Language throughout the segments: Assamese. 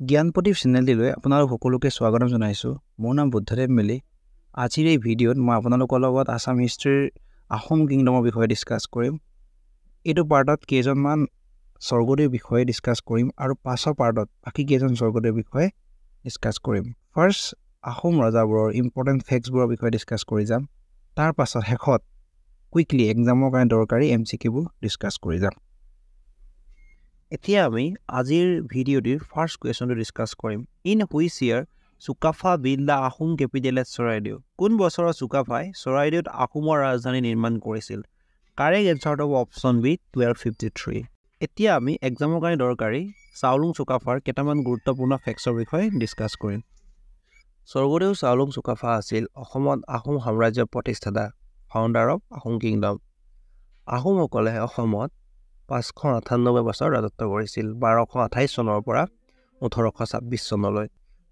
জ্ঞানপ্ৰদীপ চেনেলটিলৈ আপোনালোক সকলোকে স্বাগতম জনাইছোঁ। মোৰ নাম বুদ্ধদেৱ মেলি। আজিৰ এই ভিডিঅ'ত মই আপোনালোকৰ লগত আছাম হিষ্ট্ৰীৰ আহোম কিংডমৰ বিষয়ে ডিছকাছ কৰিম। এইটো পাৰ্টত কেইজনমান স্বৰ্গদেউৰ বিষয়ে ডিছকাছ কৰিম আৰু পাছৰ পাৰ্টত বাকী কেইজন স্বৰ্গদেউৰ বিষয়ে ডিছকাছ কৰিম। ফাৰ্ষ্ট আহোম ৰজাবোৰৰ ইম্পৰ্টেণ্ট ফেক্টছবোৰৰ বিষয়ে ডিছকাছ কৰি যাম। তাৰ পাছত শেষত কুইকলি এক্সামৰ কাৰণে দৰকাৰী এম চি কিউবোৰ ডিছকাছ কৰি যাম। এতিয়া আমি আজিৰ ভিডিঅ'টিৰ ফাৰ্ষ্ট কুৱেশ্যনটো ডিছকাছ কৰিম। In which year Sukapha build the Ahom capital Charaideo? কোন বছৰত চুকাফাই চৰাইদেউত আহোমৰ ৰাজধানী নিৰ্মাণ কৰিছিল? কাৰেক্ট এনচাৰটো হ'ব option B twelve fifty three এতিয়া আমি এক্সামৰ কাৰণে দৰকাৰী চাউলুং চুকাফাৰ কেইটামান গুৰুত্বপূৰ্ণ ফেক্টছৰ বিষয়ে ডিছকাছ কৰিম। স্বৰ্গদেউ চাউলুং চুকাফা আছিল অসমত আহোম সাম্ৰাজ্যৰ প্ৰতিষ্ঠাতা ফাউণ্ডাৰ অফ আহোম কিংডম আহোমসকলে অসমত পাঁচশ আঠান্নব্বৈ বছৰ ৰাজত্ব কৰিছিল বাৰশ আঠাইছ চনৰ পৰা ওঠৰশ ছাব্বিছ চনলৈ।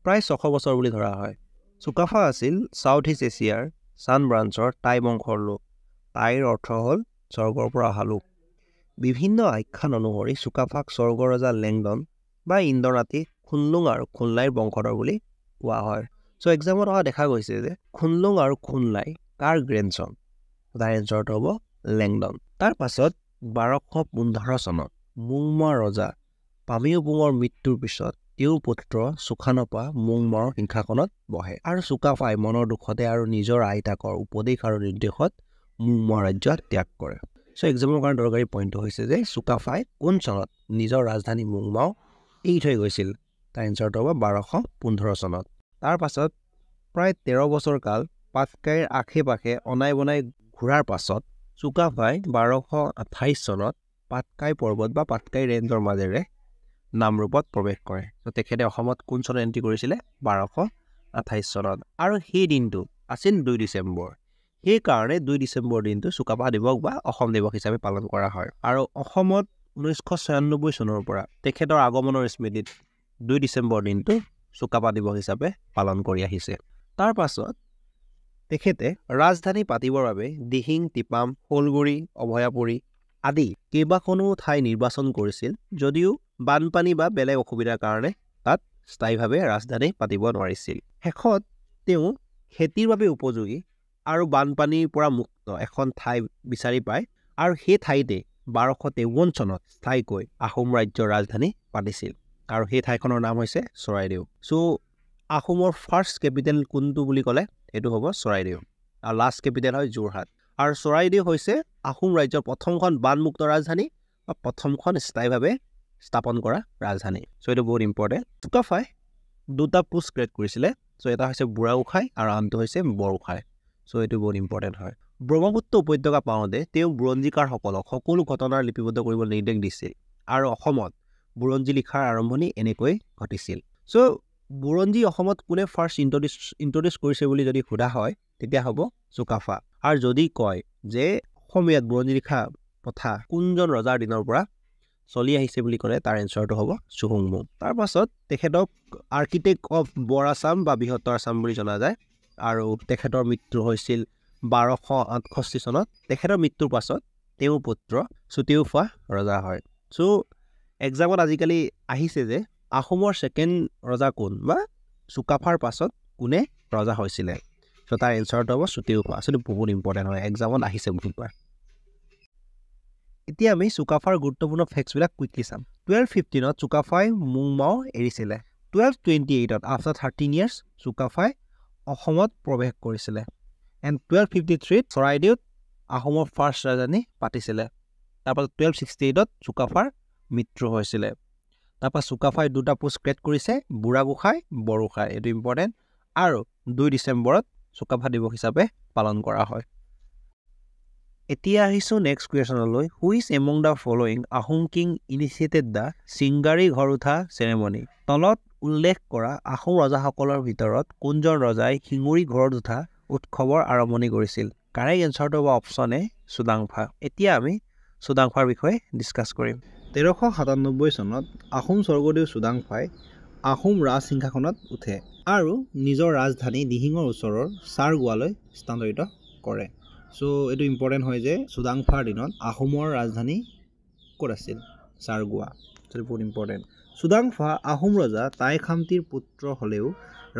প্ৰায় ছশ বছৰ বুলি ধৰা হয়। চুকাফা আছিল ছাউথ ইষ্ট এছিয়াৰ ছান ব্ৰাঞ্চৰ টাই বংশৰ লোক। টাইৰ অৰ্থ হ'ল স্বৰ্গৰ পৰা অহা লোক। বিভিন্ন আখ্যান অনুসৰি চুকাফাক স্বৰ্গ ৰজা লেংডন বা ইন্দ্ৰনাথী খুনলুং আৰু খুনলাইৰ বংশধৰ বুলি কোৱা হয়। চ' এক্সামত অহা দেখা গৈছে যে খুনলুং আৰু খুনলাই কাৰ গ্ৰেণ্ডছন তাৰ এনচাৰটো হ'ব লেংডন। তাৰ পাছত বাৰশ পোন্ধৰ চনত মুংমা ৰজা পামিওপুঙৰ মৃত্যুৰ পিছত তেওঁৰ পুত্ৰ চুখানপা মুংমাৰ সিংহাসনত বহে আৰু চুকাফাই মনৰ দুখতে আৰু নিজৰ আইতাকৰ উপদেশ আৰু নিৰ্দেশত মুংমা ৰাজ্য ত্যাগ কৰে। চ' এক্সামৰ কাৰণে দৰকাৰী পইণ্টটো হৈছে যে চুকাফাই কোন চনত নিজৰ ৰাজধানী মুংমাও এৰি থৈ গৈছিল? তাৰ এনচাৰটো হ'ব বাৰশ পোন্ধৰ চনত। তাৰ পাছত প্ৰায় তেৰ বছৰ কাল পাটকাইৰ আশে পাশে অনাই বনাই ঘূৰাৰ পাছত চুকাফাই বাৰশ আঠাইছ চনত পাটকাই পৰ্বত বা পাটকাই ৰেঞ্জৰ মাজেৰে নামৰূপত প্ৰৱেশ কৰে। ত' তেখেতে অসমত কোন চনত এণ্ট্ৰি কৰিছিলে? বাৰশ আঠাইছ চনত। আৰু সেই দিনটো আছিল দুই ডিচেম্বৰ। সেইকাৰণে দুই ডিচেম্বৰ দিনটো চুকাফা দিৱস বা অসম দিৱস হিচাপে পালন কৰা হয়। আৰু অসমত ঊনৈছশ ছয়ান্নব্বৈ চনৰ পৰা তেখেতৰ আগমনৰ স্মৃতিত দুই ডিচেম্বৰ দিনটো চুকাফা দিৱস হিচাপে পালন কৰি আহিছে। তাৰ পাছত তেখেতে ৰাজধানী পাতিবৰ বাবে দিহিং টিপাম শোলগুৰি অভয়াপুৰী আদি কেইবাখনো ঠাই নিৰ্বাচন কৰিছিল যদিও বানপানী বা বেলেগ অসুবিধাৰ কাৰণে তাত স্থায়ীভাৱে ৰাজধানী পাতিব নোৱাৰিছিল। শেষত তেওঁ খেতিৰ বাবে উপযোগী আৰু বানপানীৰ পৰা মুক্ত এখন ঠাই বিচাৰি পায় আৰু সেই ঠাইতে বাৰশ তেৱন্ন চনত স্থায়ীকৈ আহোম ৰাজ্যৰ ৰাজধানী পাতিছিল আৰু সেই ঠাইখনৰ নাম হৈছে চৰাইদেউ। চ' আহোমৰ ফাৰ্ষ্ট কেপিটেল কোনটো বুলি ক'লে এইটো হ'ব চৰাইদেউ। আৰু লাষ্ট কেপিটেল হয় যোৰহাট। আৰু চৰাইদেউ হৈছে আহোম ৰাজ্যৰ প্ৰথমখন বানমুক্ত ৰাজধানী বা প্ৰথমখন স্থায়ীভাৱে স্থাপন কৰা ৰাজধানী। চ' এইটো বহুত ইম্পৰ্টেণ্ট চুকাফাই দুটা পোষ্ট ক্ৰিয়েট কৰিছিলে। চ' এটা হৈছে বুঢ়া গোঁসাই আৰু আনটো হৈছে বৰগোঁসাই চ' এইটো বহুত ইম্পৰ্টেণ্ট হয়। ব্ৰহ্মপুত্ৰ উপত্যকা পাওঁতে তেওঁ বুৰঞ্জীকাৰসকলক সকলো ঘটনাৰ লিপিবদ্ধ কৰিবলৈ নিৰ্দেশ দিছিল। আৰু অসমত বুৰঞ্জী লিখাৰ আৰম্ভণি এনেকৈ ঘটিছিল। চ' বুৰঞ্জী অসমত কোনে ফাৰ্ষ্ট ইণ্ট্ৰডিউচ ইণ্ট্ৰডিউচ কৰিছে বুলি যদি সোধা হয় তেতিয়া হ'ব চুকাফা। আৰু যদি কয় যে অসমীয়াত বুৰঞ্জী লিখা প্ৰথা কোনজন ৰজাৰ দিনৰ পৰা চলি আহিছে বুলি ক'লে তাৰ এনচাৰটো হ'ব চুহুংমুং তাৰ পাছত তেখেতক আৰ্কিটেক্ট অফ বৰ আছাম বা বৃহত্তৰ আছাম বুলি জনা যায়। আৰু তেখেতৰ মৃত্যু হৈছিল বাৰশ আঠষষ্ঠি চনত। তেখেতৰ মৃত্যুৰ পাছত তেওঁৰ পুত্ৰ চুটিউফা ৰজা হয়। চ' এক্সামত আজিকালি আহিছে যে আহোমৰ ছেকেণ্ড ৰজা কোন বা চুকাফাৰ পাছত কোনে ৰজা হৈছিলে? চ' তাৰ এনচাৰটো হ'ব চুটিউফা আচলতে বহুত ইম্পৰ্টেণ্ট হয় এক্সামত আহিছে বহুতবাৰ এতিয়া আমি চুকাফাৰ গুৰুত্বপূৰ্ণ ফেক্টছবিলাক কুইকলি চাম। টুৱেল্ভ ফিফটিনত চুকাফাই মুংমাও এৰিছিলে। টুৱেল্ভ টুৱেণ্টি এইটত আফটাৰ থাৰ্টিন ইয়াৰ্ছ চুকাফাই অসমত প্ৰৱেশ কৰিছিলে। এণ্ড টুৱেল্ভ ফিফটি থ্ৰীত চৰাইদেউত আহোমৰ ফাৰ্ষ্ট ৰাজধানী পাতিছিলে। তাৰপাছত টুৱেল্ভ ছিক্সটি এইটত চুকাফাৰ মৃত্যু হৈছিলে। তাৰপৰা চুকাফাই দুটা পোষ্ট ক্ৰিয়েট কৰিছে বুঢ়া গোঁসাই বৰগোঁসাই এইটো ইম্পৰ্টেণ্ট আৰু দুই ডিচেম্বৰত চুকাফা দিৱস হিচাপে পালন কৰা হয়। এতিয়া আহিছোঁ next কুৱেশ্যনলৈ which among the following Ahom king initiated the Singari ghar utha ceremony তলত উল্লেখ কৰা আহোম ৰজাসকলৰ ভিতৰত কোনজন ৰজাই শিঙুৰি ঘৰত উঠা উৎসৱৰ আৰম্ভণি কৰিছিল? কাৰেক্ট এনচাৰটো হ'ব অপশ্যন এ চুডাংফা এতিয়া আমি চুডাংফাৰ বিষয়ে ডিছকাছ কৰিম। তেৰশ সাতান্নব্বৈ চনত আহোম স্বৰ্গদেউ চুডাংফাই আহোম ৰাজ সিংহাসনত উঠে আৰু নিজৰ ৰাজধানী দিহিঙৰ ওচৰৰ চাৰগোৱালৈ স্থানান্তৰিত কৰে। চ' এইটো ইম্পৰ্টেণ্ট হয় যে চুডাংফাৰ দিনত আহোমৰ ৰাজধানী ক'ত আছিল? চাৰগোৱা। এইটো বহুত ইম্পৰ্টেণ্ট চুডাংফা আহোম ৰজা টাই খামতিৰ পুত্ৰ হ'লেও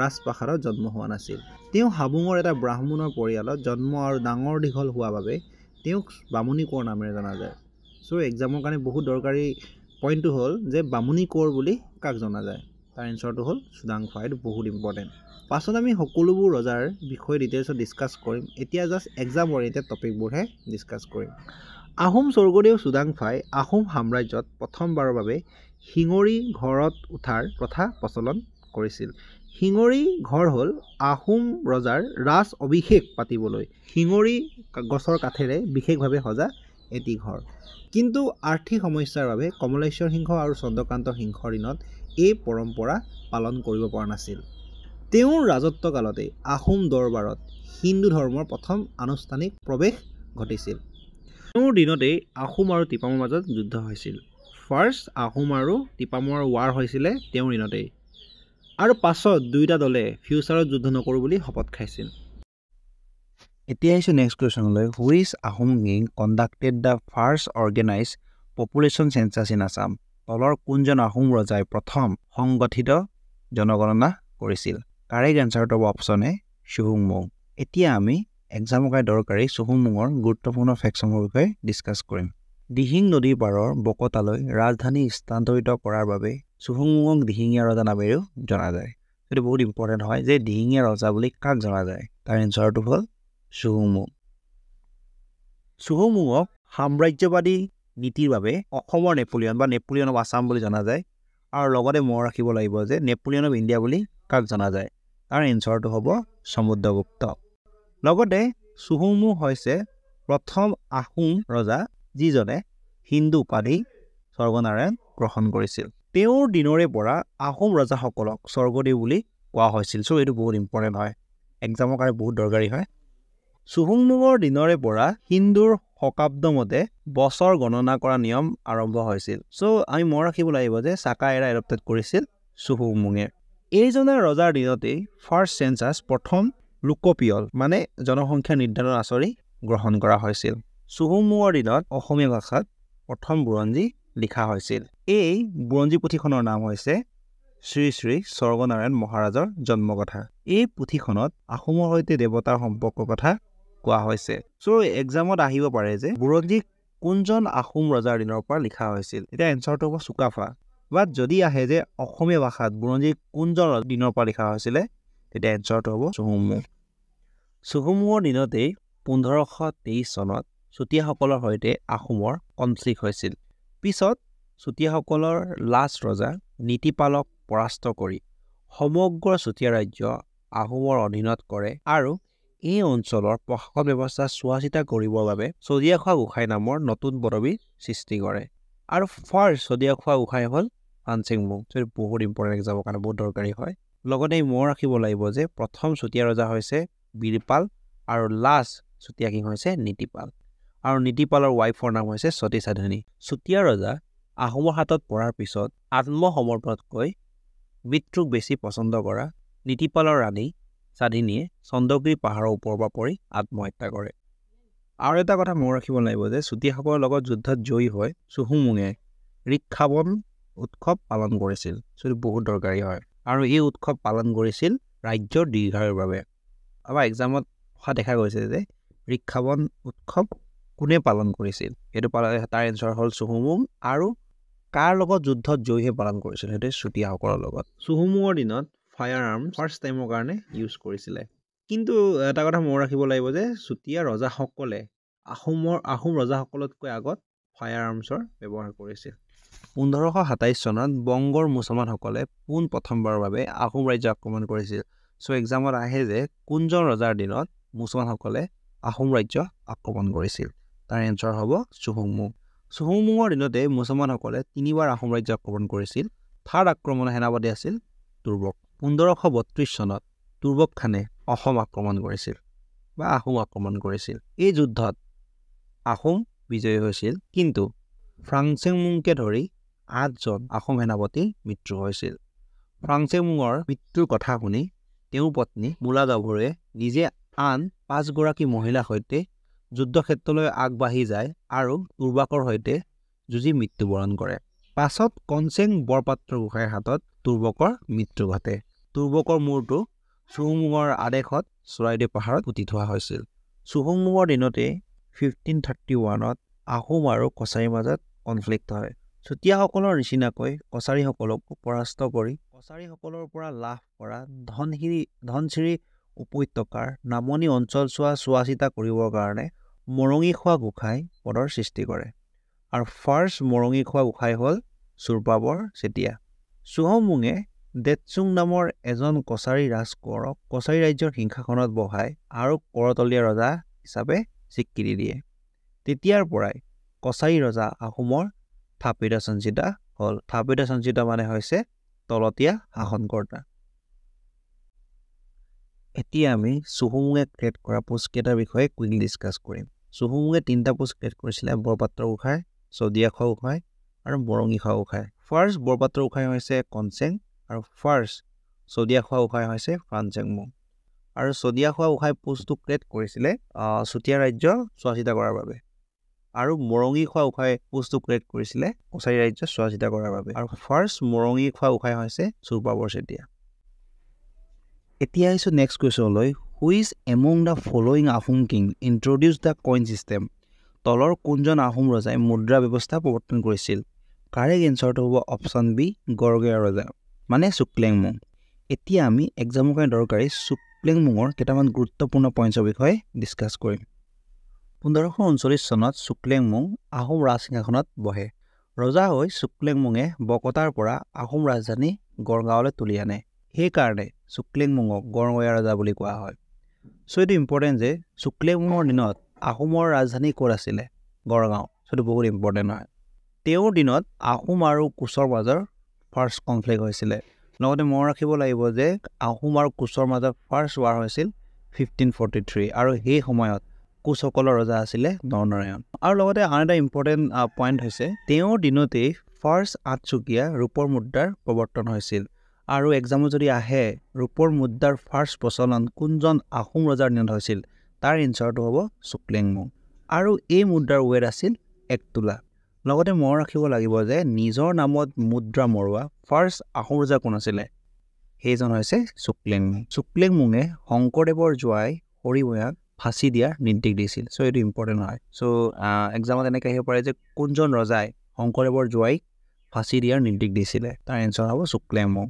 ৰাজপ্ৰাসাদত জন্ম হোৱা নাছিল। তেওঁ হাবুঙৰ এটা ব্ৰাহ্মণৰ পৰিয়ালত জন্ম আৰু ডাঙৰ দীঘল হোৱা বাবে তেওঁক বামুণী কোঁৱৰ নামেৰে জনা যায়। চ' এক্সামৰ কাৰণে বহুত দৰকাৰী পইণ্টটো হ'ল যে বামুণী কোঁৱৰ বুলি কাক জনা যায়? তাৰ এনচাৰটো হ'ল চুডাংফা এইটো বহুত ইম্পৰ্টেণ্ট পাছত আমি সকলোবোৰ ৰজাৰ বিষয়ে ডিটেইলছত ডিছকাছ কৰিম। এতিয়া জাষ্ট এক্সাম অৰিয়েণ্টেড টপিকবোৰহে ডিছকাছ কৰিম। আহোম স্বৰ্গদেউ চুডাংফাই আহোম সাম্ৰাজ্যত প্ৰথমবাৰৰ বাবে শিঙৰি ঘৰত উঠাৰ প্ৰথা প্ৰচলন কৰিছিল। শিঙৰি ঘৰ হ'ল আহোম ৰজাৰ ৰাজ অভিষেক পাতিবলৈ। শিঙৰি গছৰ কাঠেৰে বিশেষভাৱে সজা এটি ঘৰ। কিন্তু আৰ্থিক সমস্যাৰ বাবে কমলেশ্বৰ সিংহ আৰু চন্দ্ৰকান্ত সিংহৰ দিনত এই পৰম্পৰা পালন কৰিব পৰা নাছিল। তেওঁৰ ৰাজত্বকালতে আহোম দৰবাৰত হিন্দু ধৰ্মৰ প্ৰথম আনুষ্ঠানিক প্ৰৱেশ ঘটিছিল। তেওঁৰ দিনতেই আহোম আৰু তিপামৰ মাজত যুদ্ধ হৈছিল। ফাৰ্ষ্ট আহোম আৰু তিপামৰ ৱাৰ হৈছিলে তেওঁৰ দিনতেই। আৰু পাছত দুয়োটা দলে ফিউচাৰত যুদ্ধ নকৰোঁ বুলি শপত খাইছিল। এতিয়া আহিছোঁ next কুৱেশ্যনলৈ which Ahom king conducted the first organize population census in Assam তলৰ কোনজন আহোম ৰজাই প্ৰথম সংগঠিত জনগণনা কৰিছিল? কাৰেক্ট এনচাৰটো হ'ব অপশ্যন চুহুংমুং এতিয়া আমি এক্সামৰ কাৰণে দৰকাৰী চুহুংমুঙৰ গুৰুত্বপূৰ্ণ ফেক্টসমূহৰ বিষয়ে ডিছকাছ কৰিম। দিহিং নদীৰ পাৰৰ বকতালৈ ৰাজধানী স্থানান্তৰিত কৰাৰ বাবে চুহুংমুঙক দিহিঙীয়া ৰজা নামেৰেও জনা যায়। এইটো বহুত ইম্পৰ্টেণ্ট হয় যে দিহিঙীয়া ৰজা বুলি কাক জনা যায়? তাৰ এনচাৰটো হ'ল চুহুংমুং। চুহুংমুঙক সাম্ৰাজ্যবাদী নীতিৰ বাবে অসমৰ নেপোলিয়ন বা নেপোলিয়ন অফ আছাম বুলি জনা যায় আৰু লগতে মনত ৰাখিব লাগিব যে নেপোলিয়ন অফ ইণ্ডিয়া বুলি কাক জনা যায়? তাৰ এনচাৰটো হ'ব সমুদ্ৰগুপ্ত। লগতে চুহুংমুং হৈছে প্ৰথম আহোম ৰজা যিজনে হিন্দু উপাধি স্বৰ্গনাৰায়ণ গ্ৰহণ কৰিছিল। তেওঁৰ দিনৰে পৰা আহোম ৰজাসকলক স্বৰ্গদেউ বুলি কোৱা হৈছিল। চ' এইটো বহুত ইম্পৰ্টেণ্ট হয়। এক্সামৰ কাৰণে বহুত দৰকাৰী হয়। চুহুংমুঙৰ দিনৰে পৰা হিন্দুৰ শকাব্দ মতে বছৰ গণনা কৰা নিয়ম আৰম্ভ হৈছিল। চ' আমি মনত ৰাখিব লাগিব যে চাকা এৰা এডপ্টেড কৰিছিল চুহুংমুঙে এইজনে ৰজাৰ দিনতেই ফাৰ্ষ্ট চেঞ্চাছ প্ৰথম লোকপিয়ল মানে জনসংখ্যা নিৰ্ধাৰণ আঁচনি গ্ৰহণ কৰা হৈছিল। চুহুংমুঙৰ দিনত অসমীয়া ভাষাত প্ৰথম বুৰঞ্জী লিখা হৈছিল। এই বুৰঞ্জী পুথিখনৰ নাম হৈছে শ্ৰী শ্ৰী স্বৰ্গনাৰায়ণ মহাৰাজৰ জন্মকথা। এই পুথিখনত আহোমৰ সৈতে দেৱতাৰ সম্পৰ্কৰ কথা কোৱা হৈছে। চ' এক্সামত আহিব পাৰে যে বুৰঞ্জী কোনজন আহোম ৰজাৰ দিনৰ পৰা লিখা হৈছিল? এতিয়া এনচাৰটো হ'ব চুকাফা। বাট যদি আহে যে অসমীয়া ভাষাত বুৰঞ্জী কোনজন দিনৰ পৰা লিখা হৈছিলে তেতিয়া এনচাৰটো হ'ব চুহুংমুং। চুহুংমুঙৰ দিনতেই পোন্ধৰশ তেইছ চনত চুতীয়াসকলৰ সৈতে আহোমৰ কনফ্লিক্ট হৈছিল। পিছত চুতীয়াসকলৰ লাষ্ট ৰজা নীতিপালক পৰাস্ত কৰি সমগ্ৰ চুতীয়া ৰাজ্য আহোমৰ অধীনত কৰে আৰু এই অঞ্চলৰ প্ৰশাসন ব্যৱস্থা চোৱা চিতা কৰিবৰ বাবে চদিয়াখোৱা গোসাঁই নামৰ নতুন পদবীৰ সৃষ্টি কৰে। আৰু ফাৰ্ষ্ট চদিয়াখোৱা গোসাঁই হ'ল ফানচিংমুং চ' বহুত ইম্পৰ্টেণ্ট এক্সামৰ কাৰণে বহুত দৰকাৰী হয়। লগতে মনত ৰাখিব লাগিব যে প্ৰথম চুতীয়া ৰজা হৈছে বীৰপাল আৰু লাষ্ট চুতীয়া কিং হৈছে নীতিপাল। আৰু নীতিপালৰ ৱাইফৰ নাম হৈছে সতী সাধনী। চুতীয়া ৰজা আহোমৰ হাতত পৰাৰ পিছত আত্মসমৰ্পণতকৈ মৃত্যুক বেছি পচন্দ কৰা নীতিপালৰ ৰাণী স্বাধীনীয়ে চন্দ্ৰগিৰি পাহাৰৰ ওপৰৰ পৰা পৰি আত্মহত্যা কৰে। আৰু এটা কথা মনত ৰাখিব লাগিব যে চুতীয়াসকলৰ লগত যুদ্ধত জয়ী হৈ চুহুংমুঙে ৰিক্ষাবন উৎসৱ পালন কৰিছিল চ' বহুত দৰকাৰী হয়। আৰু এই উৎসৱ পালন কৰিছিল ৰাজ্যৰ দীৰ্ঘায়ুৰ বাবে। আমাৰ এক্সামত অহা দেখা গৈছে যে ৰিক্ষাবন উৎসৱ কোনে পালন কৰিছিল? সেইটো পালন তাৰ এনচাৰ হ'ল চুহুমুং আৰু কাৰ লগত যুদ্ধত জয়ী হৈ পালন কৰিছিল? সেইটো চুতীয়াসকলৰ লগত। চুহুমুঙৰ দিনত ফায়াৰ আৰ্ম ফাৰ্ষ্ট টাইমৰ কাৰণে ইউজ কৰিছিলে। কিন্তু এটা কথা মনত ৰাখিব লাগিব যে চুতীয়া ৰজাসকলে আহোমৰ আহোম ৰজাসকলতকৈ আগত ফায়াৰ আৰ্মছৰ ব্যৱহাৰ কৰিছিল। পোন্ধৰশ সাতাইছ চনত বংগৰ মুছলমানসকলে পোন প্ৰথমবাৰৰ বাবে আহোম ৰাজ্য আক্ৰমণ কৰিছিল। চ' এক্সামত আহে যে কোনজন ৰজাৰ দিনত মুছলমানসকলে আহোম ৰাজ্য আক্ৰমণ কৰিছিল। তাৰ এনচাৰ হ'ব চুহুংমুং। চুহুংমুঙৰ দিনতে মুছলমানসকলে তিনিবাৰ আহোম ৰাজ্য আক্ৰমণ কৰিছিল। থাৰ্ড আক্ৰমণৰ সেনাপতি আছিল তুৰ্বক পোন্ধৰশ বত্ৰিছ চনত তুৰ্বক খানে অসম আক্ৰমণ কৰিছিল বা আহোম আক্ৰমণ কৰিছিল। এই যুদ্ধত আহোম বিজয়ী হৈছিল কিন্তু ফ্ৰাংচেংমুংকে ধৰি আঠজন আহোম সেনাপতিৰ মৃত্যু হৈছিল। ফ্ৰাংচেংমুঙৰ মৃত্যুৰ কথা শুনি তেওঁৰ পত্নী মূলা গাভৰুৱে নিজে আন পাঁচগৰাকী মহিলাৰ সৈতে যুদ্ধক্ষেত্ৰলৈ আগবাঢ়ি যায় আৰু তুৰ্বাকৰ সৈতে যুঁজি মৃত্যুবৰণ কৰে। পাছত কনচেং বৰপাত্ৰ গোসাঁইৰ হাতত তুৰ্বকৰ মৃত্যু ঘটে। তুৰ্বকৰ মূৰটো চুহুংমুঙৰ আদেশত চৰাইদেউ পাহাৰত পুতি থোৱা হৈছিল। চুহুংমুঙৰ দিনতে ফিফটিন থাৰ্টি ওৱানত আহোম আৰু কছাৰীৰ মাজত কনফ্লিক্ট হয়। চুতীয়াসকলৰ নিচিনাকৈ কছাৰীসকলকো পৰাস্ত কৰি কছাৰীসকলৰ পৰা লাভ কৰা ধনশিৰি ধনশিৰি উপত্যকাৰ নামনি অঞ্চল চোৱা চোৱা চিতা কৰিবৰ কাৰণে মৰঙি খোৱা গোসাঁই পদৰ সৃষ্টি কৰে। আৰু ফাৰ্ষ্ট মৰঙি খোৱা গোসাঁই হ'ল চুৰপাবৰ চেতিয়া। চুহমুঙে ডেটচুং নামৰ এজন কছাৰী ৰাজকোঁৱৰক কছাৰী ৰাজ্যৰ সিংহাসনত বহাই আৰু কৰতলীয়া ৰজা হিচাপে স্বীকৃতি দিয়ে। তেতিয়াৰ পৰাই কছাৰী ৰজা আহোমৰ থাপিত সঞ্চিতা হ'ল। থাপিত সঞ্চিতা মানে হৈছে তলতীয়া শাসনকৰ্তা। এতিয়া আমি চুহুমুঙে ক্ৰিয়েট কৰা পোষ্টকেইটাৰ বিষয়ে কুইকলি ডিছকাছ কৰিম। চুহুমুঙে তিনিটা পোষ্ট ক্ৰিয়েট কৰিছিলে বৰপাত্ৰ গোসাঁই চদিয়াখোৱা গোসাঁই আৰু বৰঙিখোৱা গোসাঁই ফাৰ্ষ্ট বৰপাত্ৰ গোসাঁই হৈছে কনচেং আৰু ফাৰ্ষ্ট চদিয়াখোৱা গোসাঁই হৈছে ফ্ৰাঞ্চেংমু আৰু চদিয়াখোৱা গোসাঁই পোষ্টটো ক্ৰিয়েট কৰিছিলে চুতীয়া ৰাজ্য চোৱা চিতা কৰাৰ বাবে। আৰু মৰঙি খোৱা উশাই পোষ্টটো ক্ৰিয়েট কৰিছিলে কছাৰী ৰাজ্য চোৱা চিতা কৰাৰ বাবে। আৰু ফাৰ্ষ্ট মৰঙি খোৱা উশাই হৈছে চুৰপাবৰ চেতিয়া। এতিয়া আহিছোঁ next কুৱেশ্যনলৈ which among the following Ahom king introduce the coin system তলৰ কোনজন আহোম ৰজাই মুদ্ৰা ব্যৱস্থা প্ৰৱৰ্তন কৰিছিল? কাৰেক্ট এনচাৰটো হ'ব অপশ্যন বি গড়গৈয়া ৰজা। মানে চুকলেংমুং এতিয়া আমি এক্সামৰ কাৰণে দৰকাৰী চুকলেংমুঙৰ কেইটামান গুৰুত্বপূৰ্ণ পইণ্টছৰ বিষয়ে ডিছকাছ কৰিম। পোন্ধৰশ ঊনচল্লিছ চনত চুকলেংমুং আহোম ৰাজসিংহাসনত বহে। ৰজা হৈ চুকলেংমুঙে বকতাৰ পৰা আহোম ৰাজধানী গড়গাঁৱলৈ তুলি আনে। সেইকাৰণে চুকলেংমুঙক গড়গঞা ৰজা বুলি কোৱা হয়। চ' এইটো ইম্পৰ্টেণ্ট যে চুকলেংমুঙৰ দিনত আহোমৰ ৰাজধানী ক'ত আছিলে? গড়গাঁও। চ' এইটো বহুত ইম্পৰ্টেণ্ট হয়। তেওঁৰ দিনত আহোম আৰু কোচৰ মাজৰ ফাৰ্ষ্ট কনফ্লিক্ট হৈছিলে। লগতে মনত ৰাখিব লাগিব যে আহোম আৰু কোচৰ মাজত ফাৰ্ষ্ট ৱাৰ হৈছিল ফিফটিন ফৰ্টি থ্ৰী আৰু সেই সময়ত কোচসকলৰ ৰজা আছিলে নৰনাৰায়ণ। আৰু লগতে আন এটা ইম্পৰ্টেণ্ট পইণ্ট হৈছে তেওঁৰ দিনতেই ফাৰ্ষ্ট আঠচুকীয়া ৰূপৰ মুদ্ৰাৰ প্ৰৱৰ্তন হৈছিল। আৰু এক্সামত যদি আহে ৰূপৰ মুদ্ৰাৰ ফাৰ্ষ্ট প্ৰচলন কোনজন আহোম ৰজাৰ দিনত হৈছিল তাৰ এনচাৰটো হ'ব চুকলেংমুং আৰু এই মুদ্ৰাৰ ৱেট আছিল এক তোলা। লগতে মনত ৰাখিব লাগিব যে নিজৰ নামত মুদ্ৰা মৰোৱা ফাৰ্ষ্ট আহোম ৰজা কোন আছিলে? সেইজন হৈছে চুকলেংমুং চুকলেংমুঙে শংকৰদেৱৰ জোৱাই হৰিভূঞাক ফাঁচি দিয়াৰ নিৰ্দেশ দিছিল। চ' এইটো ইম্পৰ্টেণ্ট হয়। চ' এক্সামত এনেকৈ আহিব পাৰে যে কোনজন ৰজাই শংকৰদেৱৰ জোৱাইক ফাঁচি দিয়াৰ নিৰ্দেশ দিছিলে? তাৰ এনচাৰ হ'ব চুকলেংমুং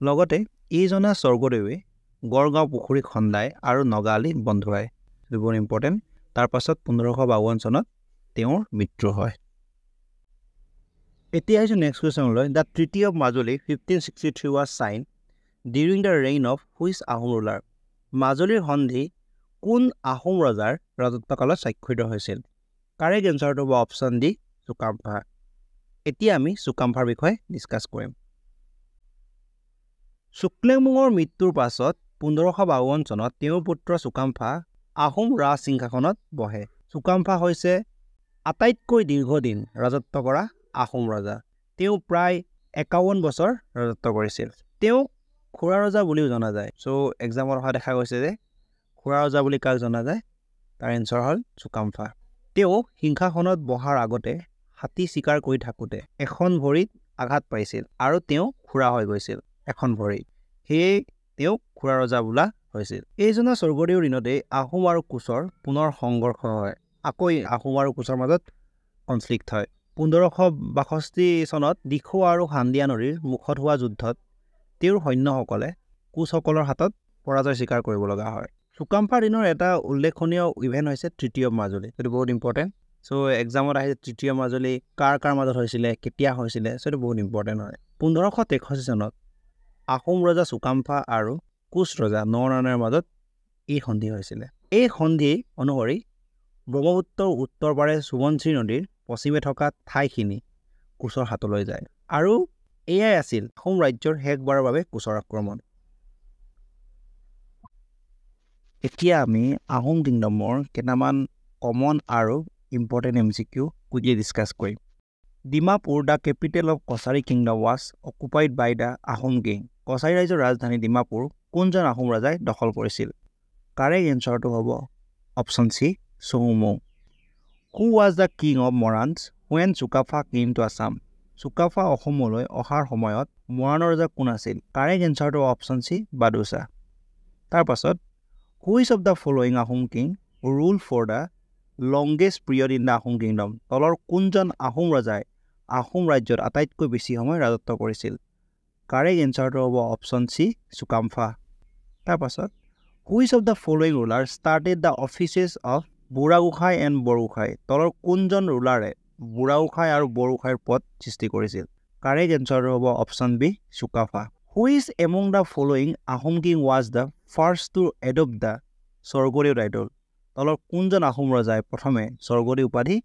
লগতে এইজনা স্বৰ্গদেৱে গড়গাঁও পুখুৰী খন্দাই আৰু নগালি বন্ধুৱাই বহুত ইম্পৰ্টেণ্ট তাৰপাছত পোন্ধৰশ বাৱন্ন চনত তেওঁৰ মৃত্যু হয়। এতিয়া আহিছোঁ next কুৱেশ্যনলৈ the treaty of Majuli fifteen sixty three was sign during the reign of which Ahom ruler মাজুলীৰ সন্ধি কোন আহোম ৰজাৰ ৰাজত্বকালত স্বাক্ষৰিত হৈছিল? কাৰেক্ট এনচাৰটো হ'ব অপশ্যন ডি চুকাম্ফা এতিয়া আমি চুকাম্ফাৰ বিষয়ে ডিছকাছ কৰিম। চুকলেংমুঙৰ মৃত্যুৰ পাছত পোন্ধৰশ বাৱন্ন চনত তেওঁৰ পুত্ৰ চুকাম্ফা আহোম ৰাজ সিংহাসনত বহে। চুকাম্ফা হৈছে আটাইতকৈ দীৰ্ঘদিন ৰাজত্ব কৰা আহোম ৰজা। তেওঁ প্ৰায় একাৱন্ন বছৰ ৰাজত্ব কৰিছিল। তেওঁক খুৰা ৰজা বুলিও জনা যায়। চ' এক্সামত অহা দেখা গৈছে যে খুৰা ৰজা বুলি কাক জনা যায়? তাৰ এনচাৰ হ'ল চুকাম্ফা তেওঁ সিংহাসনত বহাৰ আগতে হাতী চিকাৰ কৰি থাকোঁতে এখন ভৰিত আঘাত পাইছিল আৰু তেওঁ খুৰা হৈ গৈছিল এখন ভৰিত। সেয়ে তেওঁক খুৰা ৰজা বোলা হৈছিল। এইজনা স্বৰ্গদেউৰ দিনতেই আহোম আৰু কোচৰ পুনৰ সংঘৰ্ষ হয়। আকৌ আহোম আৰু কোচৰ মাজত কনফ্লিক্ট হয়। পোন্ধৰশ বাষষ্ঠি চনত দিখৌ আৰু হান্দিয়া নদীৰ মুখত হোৱা যুদ্ধত তেওঁৰ সৈন্যসকলে কোচসকলৰ হাতত পৰাজয় স্বীকাৰ কৰিব লগা হয়। চুকাম্ফাৰ দিনৰ এটা উল্লেখনীয় ইভেণ্ট হৈছে তৃতীয় মাজুলী। সেইটো বহুত ইম্পৰ্টেণ্ট চ' এক্সামত আহিছে তৃতীয় মাজুলী কাৰ কাৰ মাজত হৈছিলে কেতিয়া হৈছিলে চ' এইটো বহুত ইম্পৰ্টেণ্ট হয়। পোন্ধৰশ তেষষ্ঠি চনত আহোম ৰজা চুকাম্ফা আৰু কোচ ৰজা নৰনাৰায়ণৰ মাজত এই সন্ধি হৈছিলে। এই সন্ধি অনুসৰি ব্ৰহ্মপুত্ৰৰ উত্তৰ পাৰে সোৱণশ্ৰী নদীৰ পশ্চিমে থকা ঠাইখিনি কোচৰ হাতলৈ যায়। আৰু এয়াই আছিল আহোম ৰাজ্যৰ শেষবাৰৰ বাবে কোচৰ আক্ৰমণ। এতিয়া আমি আহোম কিংডমৰ কেইটামান কমন আৰু important M C Q quickly discuss কৰিম। Dimapur the capital of Kachari kingdom was occupied by the Ahom king Kachari ৰাজ্যৰ ৰাজধানী ডিমাপুৰ কোনজন আহোম ৰজাই দখল কৰিছিল? কাৰেক্ট এনচাৰটো হ'ব option C চৌমৌ who was the king of Morans when Sukaphaa came to Assam Sukaphaa অসমলৈ অহাৰ সময়ত মৰাণৰ ৰজা কোন আছিল? কাৰেক্ট এনচাৰটো অপশ্যন চি বাদুচা তাৰপাছত which of the following Ahom king rule for the longest period in the Ahom kingdom তলৰ কোনজন আহোম ৰজাই আহোম ৰাজ্যত আটাইতকৈ বেছি সময় ৰাজত্ব কৰিছিল? কাৰেক্ট এনচাৰটো হ'ব অপশ্যন চি চুকাম্ফা তাৰপাছত which of the following ruler started the offices of Burhagohain and Borgohain তলৰ কোনজন ৰুলাৰে বুঢ়াগোসাঁই আৰু বৰগোসাঁইৰ পদ সৃষ্টি কৰিছিল? কাৰেক্ট এনচাৰটো হ'ব option B Sukapha. Which among the following Ahom king was the first to adopt the Swargadeo title তলৰ কোনজন আহোম ৰজাই প্ৰথমে স্বৰ্গদেউ উপাধি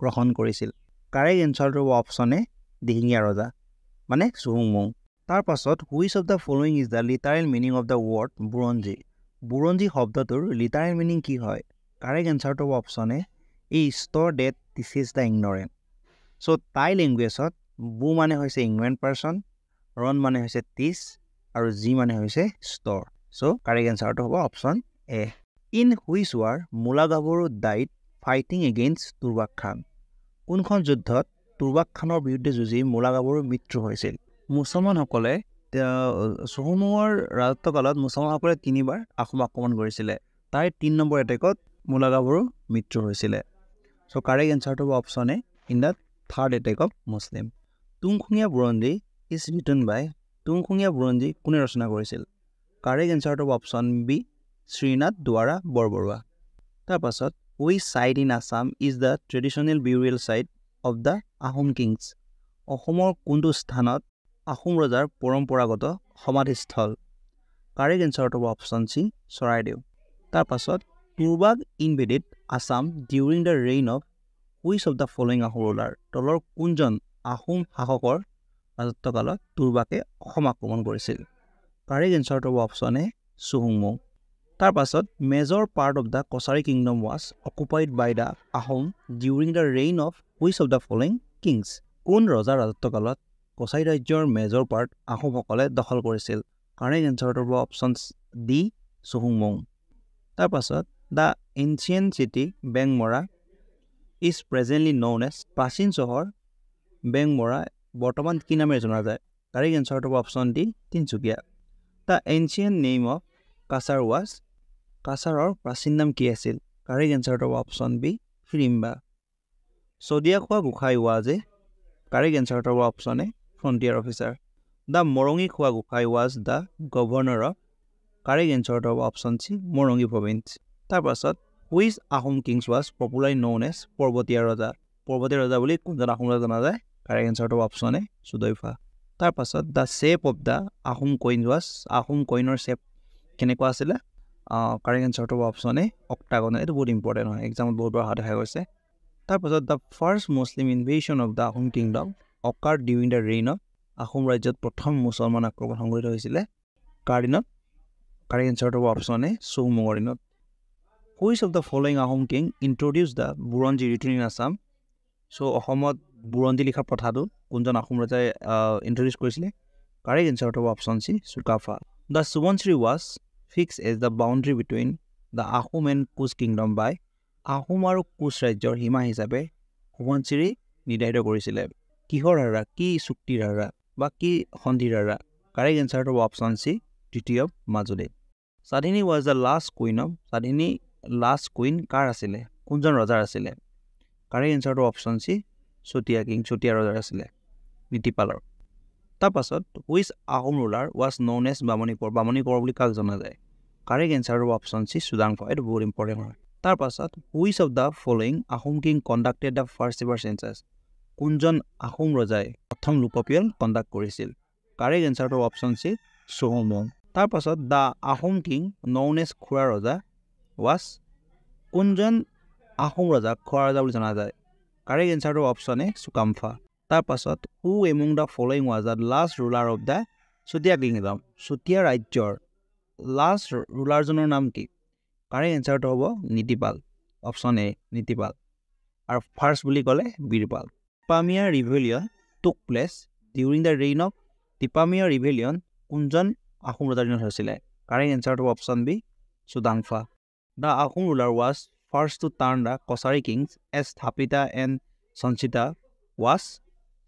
গ্ৰহণ কৰিছিল? কাৰেক্ট এনচাৰটো হ'ব অপশ্যন এ দিহিঙীয়া ৰজা মানে চুহুংমুং। তাৰপাছত which of the following is the literal meaning of the word Buranji? Buranji শব্দটোৰ লিটাৰেল মিনিং কি হয়? কাৰেক্ট এনচাৰটো হ'ব অপশ্যন এ এই store that this is the ignorant so' Tai লেংগুৱেজত বু মানে হৈছে ইংলেণ্ড পাৰ্চন ৰন মানে হৈছে টিচ আৰু জি মানে হৈছে ষ্ট'ৰ চ' কাৰেক্ট এনচাৰটো হ'ব option A in which war Mula Gabharu died fighting against Turbak Khan কোনখন যুদ্ধত তুৰ্বাক খানৰ বিৰুদ্ধে যুঁজি মূলা গাভৰুৰ মৃত্যু হৈছিল? মুছলমানসকলে চহুমুঙৰ ৰাজত্বকালত মুছলমানসকলে তিনিবাৰ আহোম আক্ৰমণ কৰিছিলে। তাৰে তিনি নম্বৰ এটেকত মূলা গাভৰুৰ মৃত্যু হৈছিলে। চ' কাৰেক্ট এনচাৰটো হ'ব option A in the third attack of Muslim Tungkhungia Buranji is written বাই তুংখুঙীয়া বুৰঞ্জী কোনে ৰচনা কৰিছিল? কাৰেক্ট এনচাৰটো হ'ব অপশ্যন বি শ্ৰীনাথ দুৱাৰা বৰবৰুৱা। তাৰপাছত which site in Assam is the traditional burial site of the Ahom kings অসমৰ কোনটো স্থানত আহোম ৰজাৰ পৰম্পৰাগত সমাধিস্থল? কাৰেক্ট এনচাৰটো হ'ব অপশ্যন চি চৰাইদেউ। তাৰপাছত পূৰ্বাগ invaded Assam during the reign of which of the following Ahom ruler তলৰ কোনজন আহোম শাসকৰ ৰাজত্বকালত তুৰ্বাকে অসম আক্ৰমণ কৰিছিল? কাৰেক্ট এনচাৰটো হ'ব অপশ্যন চুহুংমৌ তাৰপাছত major part of the Kachari kingdom was occupied by the Ahom during the reign of which of the following kings কোন ৰজাৰ ৰাজত্বকালত কছাৰী ৰাজ্যৰ মেজৰ পাৰ্ট আহোমসকলে দখল কৰিছিল? কাৰেক্ট এনচাৰটো হ'ব অপশ্যন ডি চুহুংমৌ তাৰপাছত the ancient city Bengmara is presently known as প্ৰাচীন চহৰ বেংমৰা। বৰ্তমান কি নামেৰে জনা যায়? কাৰেক্ট এনচাৰটো হ'ব option D Tinsukia. The ancient name of Cachar was কাছাৰৰ প্ৰাচীন নাম কি আছিল? কাৰেক্ট এনচাৰটো হ'ব অপশ্যন বি ফিৰিম্বা। চদিয়া খোৱা গোসাঁই ৱাজ কাৰেক্ট এনচাৰটো হ'ব option A frontier officer the Marangi Khowa Gohain was the governor of correct এনচাৰটো হ'ব অপশ্যন চি মৰঙী প্ৰভিন্স তাৰপাছত which Ahom kings was popularly known as Parbatia Raja Parbatia ৰজা বুলি কোনজন আহোম ৰজা জনা যায়? কাৰেক্ট এনচাৰটো হ'ব অপশ্যন এ সুদৈফা তাৰপাছত the shape of the Ahom coin was Ahom কইনৰ shape কেনেকুৱা আছিলে? কাৰেক্ট এনচাৰটো হ'ব অপশ্যন এ অক্টাগন এইটো বহুত ইম্পৰ্টেণ্ট হয়। এক্সামত বহুত বাৰ দেখা গৈছে। তাৰপাছত the first Muslim invasion of the Ahom kingdom occur during the reign of Ahom ৰাজ্যত প্ৰথম মুছলমান আক্ৰমণ সংঘটিত হৈছিলে। কাৰ দিনত? কাৰেক্ট এনচাৰটো হ'ব অপশ্যন এ চৌমুঙৰ দিনত। Which of the following Ahom king introduce the Buranji written Assam so' অসমত বুৰঞ্জী লিখা প্ৰথাটো কোনজন আহোম ৰজাই ইণ্ট্ৰডিউচ কৰিছিলে? কাৰেক্ট এনচাৰটো হ'ব option C Sukapha the Subansiri was fix as the boundary between the Ahom and Koch kingdom by Ahom আৰু কোচ ৰাজ্যৰ সীমা হিচাপে সোৱণশিৰি নিৰ্ধাৰিত কৰিছিলে। কিহৰ দ্বাৰা কি চুক্তিৰ দ্বাৰা বা কি সন্ধিৰ দ্বাৰা কাৰেক্ট এনচাৰটো হ'ব অপশ্যন চি তৃতীয় Majuli Sadhani was the last queen of Sadhani last queen কাৰ আছিলে? কোনজন ৰজাৰ আছিলে? Correct এনচাৰটো option C Chutia king Chutia ৰজাৰ আছিলে নীতিপালৰ তাৰপাছত which Ahom ruler was known as Bamuni Konwar বুলি কাক জনা যায়? কাৰেক্ট এনচাৰটো অপশ্যন চি চুদাংফা এইটো বহুত ইম্পৰ্টেণ্ট হয়। তাৰপাছত which of the following Ahom king conducted the first ever census কোনজন আহোম ৰজাই প্ৰথম লোকপিয়ল কণ্ডাক্ট কৰিছিল? কাৰেক্ট এনচাৰটো অপশ্যন চি চৌহমং তাৰপাছত the Ahom king known as Khura Raja was কোনজন আহোম ৰজাক খোৱা ৰজা বুলি জনা যায় কাৰেক্ট এনচাৰটো অপশ্যন এ চুকাম্ফা তাৰপাছত who among the following was the last ruler of the Chutia kingdom Chutia ৰাজ্যৰ লাষ্ট ৰুলাৰজনৰ নাম কি কাৰেক্ট এনচাৰটো হ'ব নীতিপাল অপশ্যন এ নীতিপাল আৰু ফাৰ্ষ্ট বুলি ক'লে Birpal Tipamia rebellion took place during the reign of Tipamia rebellion কোনজন আহোম ৰজাৰ দিনত হৈছিলে correct এনচাৰটো option B Sudangphaa the Ahom ruler was first to turn the Kachari kings as Thapita and Sanchita was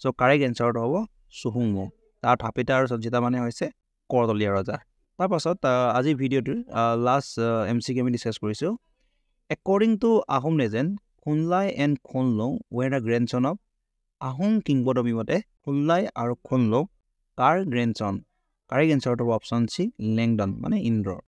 so' correct এনচাৰটো হ'ব চুহুংমু তাৰ থাপিতা আৰু সঞ্চিতা মানে হৈছে কৰতলীয়া ৰজা। তাৰপাছত আজিৰ ভিডিঅ'টোৰ লাষ্ট এম চি কে আমি ডিছকাছ কৰিছোঁ। According to Ahom legend Khunlai and Khunlung were the grandsons of Ahom কিংবদমী মতে খুনলাই আৰু খুনলং কাৰ গ্ৰেণ্ডছন কাৰেক্ট এনচাৰটো হ'ব অপশ্যন চি লেংডন মানে ইন্দ্ৰৰ।